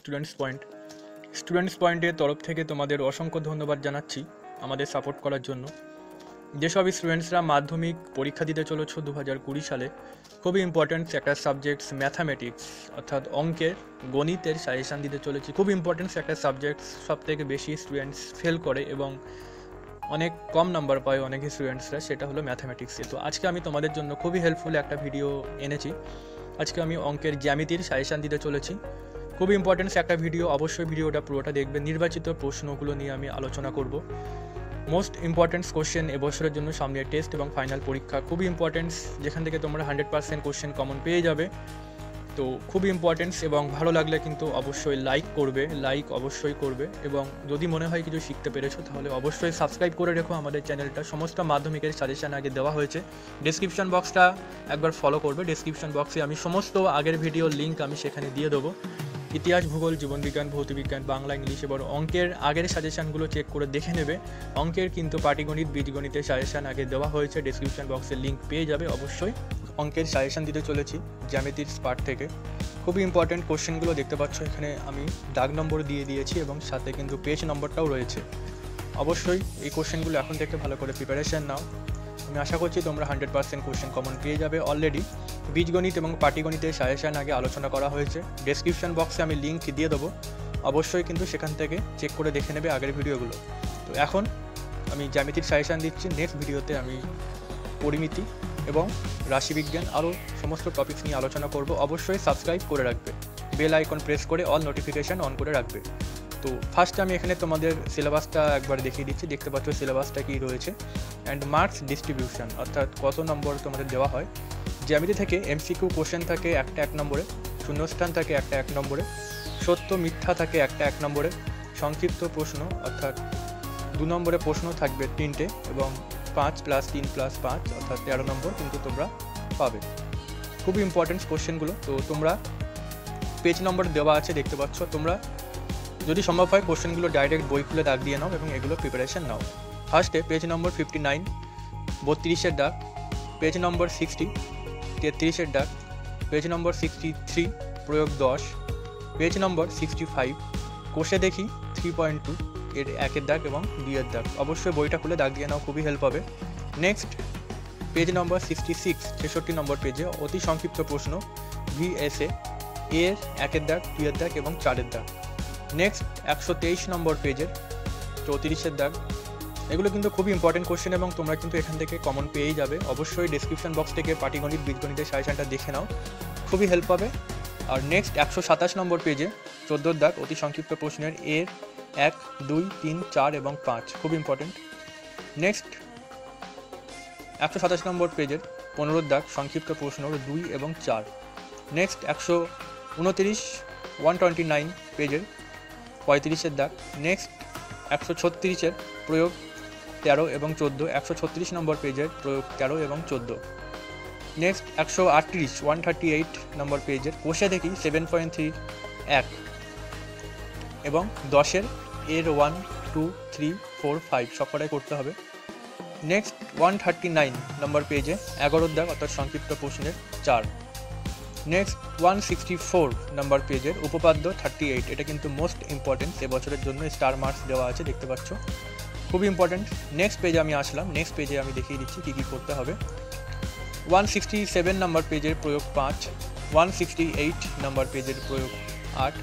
Students point students পয়েন্টের তরফ থেকে তোমাদের অসংখ্য ধন্যবাদ জানাচ্ছি আমাদের সাপোর্ট করার জন্য। যেসব স্টুডেন্টসরা মাধ্যমিক পরীক্ষা দিতে চলেছো দু হাজার কুড়ি সালে, খুবই ইম্পর্ট্যান্ট একটা সাবজেক্টস ম্যাথামেটিক্স অর্থাৎ অঙ্কের, গণিতের সাজেশান দিতে চলেছি। খুব ইম্পর্ট্যান্ট একটা সাবজেক্টস সব থেকে বেশি স্টুডেন্টস ফেল করে এবং অনেক কম নাম্বার পায় অনেক স্টুডেন্টসরা সেটা হলো ম্যাথামেটিক্সে তো আজকে আমি তোমাদের জন্য খুবই হেল্পফুল একটা ভিডিও এনেছি। আজকে আমি অঙ্কের জ্যামিতির সাজেশান দিতে চলেছি। খুব ইম্পর্টেন্স একটা ভিডিও অবশ্যই ভিডিওটা পুরোটা দেখবে। নির্বাচিত প্রশ্নগুলো নিয়ে আমি আলোচনা করব। মোস্ট ইম্পর্টেন্স কোশ্চেন এবছরের জন্য সামনে টেস্ট এবং ফাইনাল পরীক্ষা। খুবই ইম্পর্টেন্স যেখান থেকে তোমরা হান্ড্রেড পার্সেন্ট কোশ্চেন কমন পেয়ে যাবে। তো খুব ইম্পর্টেন্স এবং ভালো লাগলে কিন্তু অবশ্যই লাইক করবে লাইক অবশ্যই করবে এবং যদি মনে হয় কিছু শিখতে পেরেছ তাহলে অবশ্যই সাবস্ক্রাইব করে রেখো আমাদের চ্যানেলটা সমস্ত মাধ্যমিকের সাজেশান আগে দেওয়া হয়েছে। ডিসক্রিপশন বক্সটা একবার ফলো করবে। ডিসক্রিপশন বক্সে আমি সমস্ত আগের ভিডিওর লিঙ্ক আমি সেখানে দিয়ে দেবো। ইতিহাস, ভূগোল, জীবনবিজ্ঞান ভৌতবিজ্ঞান বাংলা, ইংলিশ এবং অঙ্কের আগের সাজেশানগুলো চেক করে দেখে নেবে। অঙ্কের কিন্তু পাটিগণিত, বীজগণিতের সাজেশান আগে দেওয়া হয়েছে। ডিসক্রিপশন বক্সে লিঙ্ক পেয়ে যাবে অবশ্যই। অঙ্কের সাজেশান দিতে চলেছি জ্যামিতির পার্ট থেকে। খুবই ইম্পর্টেন্ট কোশ্চেনগুলো দেখতে পাচ্ছ, এখানে আমি দাগ নম্বর দিয়ে দিয়েছি এবং সাথে কিন্তু পেজ নম্বরটাও রয়েছে। অবশ্যই এই কোশ্চেনগুলো এখন থেকে ভালো করে প্রিপারেশন নাও। আমি আশা করছি তোমরা হান্ড্রেড পার্সেন্ট কোশ্চেন কমন পেয়ে যাবে অলরেডি বীজগণিত এবং পাটিগণিতের সাজেশান আগে আলোচনা করা হয়েছে। ডেসক্রিপশন বক্সে আমি লিঙ্ক দিয়ে দেবো। অবশ্যই কিন্তু সেখান থেকে চেক করে দেখে নেবে আগের ভিডিওগুলো তো এখন আমি জ্যামিতির সাজেশান দিচ্ছি। নেক্সট ভিডিওতে আমি পরিমিতি। এবং রাশিবিজ্ঞান আরও সমস্ত টপিক্স নিয়ে আলোচনা করব, অবশ্যই সাবস্ক্রাইব করে রাখবে। বেল আইকন প্রেস করে অল নোটিফিকেশান অন করে রাখবে। তো ফার্স্ট আমি এখানে তোমাদের সিলেবাসটা একবার দেখিয়ে দিচ্ছি। দেখতে পাচ্ছ সিলেবাসটা কী রয়েছে। অ্যান্ড মার্কস ডিস্ট্রিবিউশন অর্থাৎ কত নম্বর তোমাদের দেওয়া হয়। জ্যামিতি থেকে এমসিকিউ কোশ্চেন থাকে একটা এক নম্বরে, শূন্যস্থান থাকে একটা এক নম্বরে, সত্য মিথ্যা থাকে একটা এক নম্বরে, সংক্ষিপ্ত প্রশ্ন, অর্থাৎ দু নম্বরে প্রশ্ন থাকবে তিনটে এবং পাঁচ প্লাস তিন প্লাস পাঁচ, অর্থাৎ তেরো নম্বর কিন্তু তোমরা পাবে। খুবই ইম্পর্টেন্ট কোশ্চেনগুলো। তো তোমরা পেজ নম্বর দেওয়া আছে, দেখতে পাচ্ছ। তোমরা যদি সম্ভব হয় কোশ্চেনগুলো ডাইরেক্ট বই খুলে দাগ দিয়ে নাও এবং এগুলো প্রিপারেশন নাও। ফার্স্টে পেজ নম্বর ফিফটি নাইন বত্রিশের ডাক পেজ নম্বর সিক্সটি তেত্রিশের ডাক পেজ নম্বর সিক্সটি থ্রি প্রয়োগ দশ। পেজ নম্বর সিক্সটি ফাইভ কোষে দেখি থ্রি পয়েন্ট টু এর একের দাগ এবং দুইয়ের দাগ। অবশ্যই বইটা খুলে দাগ দিয়ে নাও, খুবই হেল্প হবে। Next page number sixty six ছেষট্টি নম্বর পেজে অতি সংক্ষিপ্ত প্রশ্ন ভিএসএ এর একের দাগ, দুইয়ের দাগ এবং চারের দাগ। নেক্সট একশো তেইশ নম্বর পেজের চৌত্রিশের দাগ। এগুলো কিন্তু খুবই ইম্পর্টেন্ট কোশ্চেন এবং তোমরা কিন্তু এখান থেকে কমন পেয়েই যাবে। অবশ্যই ডিসক্রিপশন বক্স থেকে পাটিগণিত, বীজগণিতের সাজেশনটা দেখে নাও। খুবই হেল্প পাবে। আর নেক্সট একশো সাতাশ নম্বর পেজে চোদ্দোর দাগ, অতি সংক্ষিপ্ত প্রশ্নের, এর এক, দুই, তিন, চার এবং পাঁচ। খুব ইম্পর্টেন্ট নেক্সট একশো সাতাশ নম্বর পেজের পনেরোর দাগ, সংক্ষিপ্ত প্রশ্ন দুই এবং চার। নেক্সট একশো উনতিরিশ ওয়ান টোয়েন্টি নাইন পেজের পঁয়ত্রিশের দাগ। নেক্সট একশো ছত্রিশের প্রয়োগ তেরো এবং চোদ্দ। একশো ছত্রিশ নম্বর পেজের প্রয়োগ তেরো এবং চোদ্দ। নেক্সট একশো আটত্রিশ ওয়ান থার্টি এইট নম্বর পেজের কোষে দেখি সেভেন পয়েন্ট থ্রি এক। এবং দশের এর one two three four five সবকটাই করতে হবে। Next one thirty nine number পেজে এগারোর দাগ, অর্থাৎ সংক্ষিপ্ত প্রশ্নের চার। Next one sixty four number পেজের উপপাদ্য থার্টি এইট এটা কিন্তু মোস্ট ইম্পর্টেন্ট এবছরের জন্য স্টার মার্কস দেওয়া আছে, দেখতে পাচ্ছ। খুব ইম্পর্টেন্ট নেক্সট পেজে আমি আসলাম নেক্সট পেজে আমি দেখিয়ে দিচ্ছি কী কী করতে হবে। ওয়ান সিক্সটি সেভেন নাম্বার পেজের প্রয়োগ পাঁচ ওয়ান সিক্সটি এইট নাম্বার পেজের প্রয়োগ আট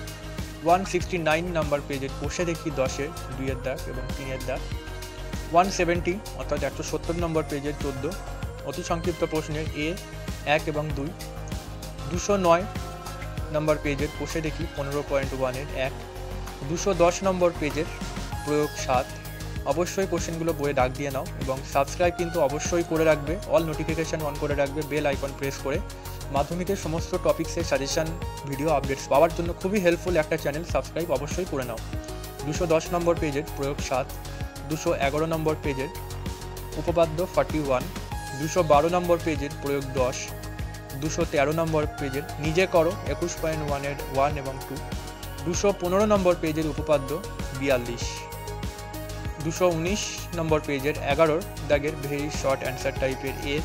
ওয়ান সিক্সটি নাইন নাম্বার পেজের কোষে দেখি দশের, দুইয়ের দাগ এবং তিনের দাগ। ওয়ান সেভেন্টি অর্থাৎ একশো সত্তর নম্বর পেজের চোদ্দ। অতি সংক্ষিপ্ত প্রশ্নের এ, এক এবং দুই। দুশো নয় নম্বর পেজের কোষে দেখি পনেরো পয়েন্ট ওয়ানের এক। দুশো দশ নম্বর পেজের প্রয়োগ সাত। অবশ্যই কোশ্চেনগুলো বইয়ে ডাক দিয়ে নাও এবং সাবস্ক্রাইব কিন্তু অবশ্যই করে রাখবে। অল নোটিফিকেশান অন করে রাখবে বেল আইকন প্রেস করে। মাধ্যমিকের সমস্ত টপিক্সের সাজেশান ভিডিও আপডেটস পাওয়ার জন্য খুবই হেল্পফুল একটা চ্যানেল সাবস্ক্রাইব অবশ্যই করে নাও। দুশো দশ নম্বর পেজের প্রয়োগ সাত, দুশো এগারো নম্বর পেজের উপপাদ্য ফর্টি ওয়ান দুশো বারো নম্বর পেজের প্রয়োগ দশ, দুশো তেরো নম্বর পেজের নিজে করো, একুশ পয়েন্ট ওয়ানের ওয়ান এবং টু দুশো পনেরো নম্বর পেজের উপপাদ্য বিয়াল্লিশ। দুশো উনিশ নম্বর পেজের এগারোর দাগের ভেরি শর্ট অ্যান্সার টাইপের এ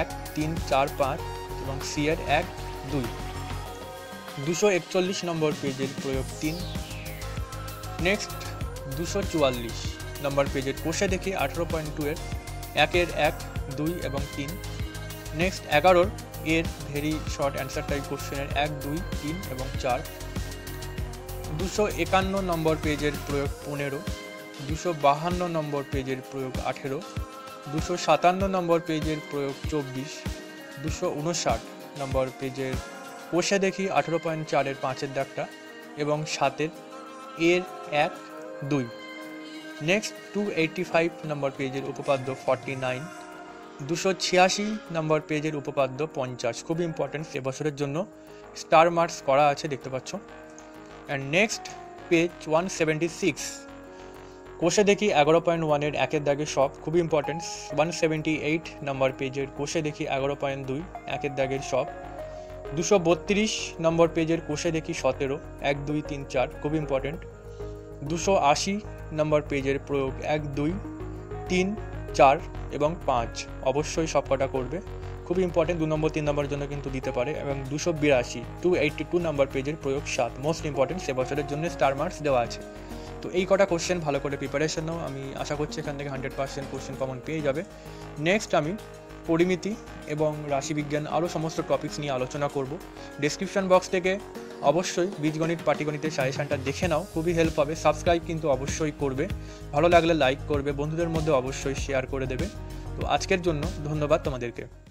এক, তিন, চার, পাঁচ এবং সি এর এক, দুই। দুশো একচল্লিশ নম্বর পেজের প্রয়োগ তিন। নেক্সট দুশো চুয়াল্লিশ নম্বর পেজের কোষে দেখি আঠেরো পয়েন্ট টু এর একের এক, দুই এবং তিন। নেক্সট এগারোর এর ভেরি শর্ট অ্যান্সার টাইপ কোশ্চেনের এক, দুই, তিন এবং চার। দুশো একান্ন নম্বর পেজের প্রয়োগ পনেরো। দুশো বাহান্ন নম্বর পেজের প্রয়োগ আঠেরো, দুশো সাতান্ন নম্বর পেজের প্রয়োগ চব্বিশ, দুশো উনষাট নম্বর পেজের কোষে দেখি আঠেরো পয়েন্ট চারের পাঁচের দাগটা এবং সাতের এর এক, দুই। Next two eighty five number পেজের উপপাদ্য ফর্টি নাইন দুশো ছিয়াশি নম্বর পেজের উপপাদ্য পঞ্চাশ। খুব ইম্পর্টেন্ট এবছরের জন্য স্টার মার্কস করা আছে, দেখতে পাচ্ছ। And next page one seventy six কোষে দেখি এগারো পয়েন্ট ওয়ানের একের দাগে সব, খুবই important one seventy eight number পেজের কোষে দেখি এগারো পয়েন্ট দুই, একের দাগের সব। দুশো বত্রিশ নম্বর পেজের কোষে দেখি সতেরো, এক, দুই, তিন, চার, খুব ইম্পর্টেন্ট দুশো আশি নম্বর পেজের প্রয়োগ এক, দুই, তিন, চার এবং পাঁচ, অবশ্যই সব কটা করবে। খুব ইম্পর্টেন্ট দু নম্বর, তিন নম্বরের জন্য কিন্তু দিতে পারে এবং দুশো বিরাশি টু এইটটি টু নম্বর পেজের প্রয়োগ সাত মোস্ট ইম্পর্টেন্ট সে বছরের জন্য স্টার মার্কস দেওয়া আছে। তো এই কটা কোশ্চেন ভালো করে প্রিপারেশন নাও। আমি আশা করছি এখান থেকে হান্ড্রেড পার্সেন্ট কোশ্চেন কমন পেয়ে যাবে। নেক্সট আমি পরিমিতি এবং রাশিবিজ্ঞান আরও সমস্ত টপিকস নিয়ে আলোচনা করব। ডেসক্রিপশন বক্স থেকে অবশ্যই বীজগণিত, পাটিগণিতের সাজেশনটা দেখে নাও। খুবই হেল্প হবে সাবস্ক্রাইব কিন্তু অবশ্যই করবে। ভালো লাগলে লাইক করবে। বন্ধুদের মধ্যে অবশ্যই শেয়ার করে দেবে। তো আজকের জন্য ধন্যবাদ তোমাদেরকে।